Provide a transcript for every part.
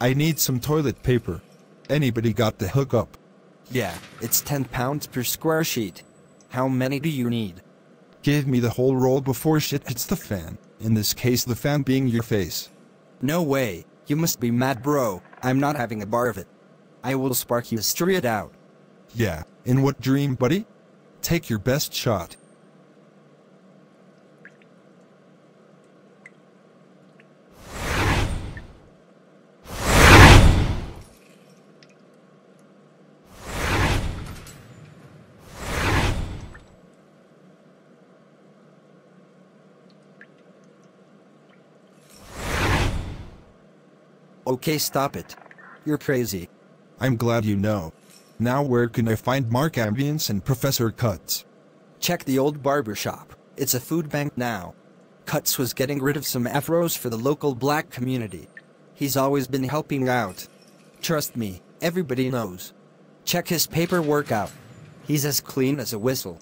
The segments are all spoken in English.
I need some toilet paper. Anybody got the hookup? Yeah, it's 10 pounds per square sheet. How many do you need? Give me the whole roll before shit hits the fan. In this case, the fan being your face. No way. You must be mad, bro. I'm not having a bar of it. I will spark you straight out. Yeah, in what dream, buddy? Take your best shot. Okay, stop it. You're crazy. I'm glad you know. Now where can I find Mark Ambience and Professor Cuts? Check the old barber shop. It's a food bank now. Cuts was getting rid of some afros for the local black community. He's always been helping out. Trust me, everybody knows. Check his paperwork out. He's as clean as a whistle.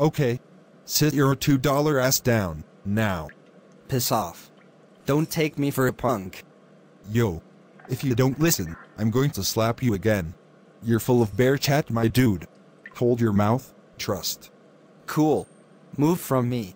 Okay. Sit your $2 ass down, now. Piss off. Don't take me for a punk. Yo. If you don't listen, I'm going to slap you again. You're full of bare chat, my dude. Hold your mouth, trust. Cool. Move from me.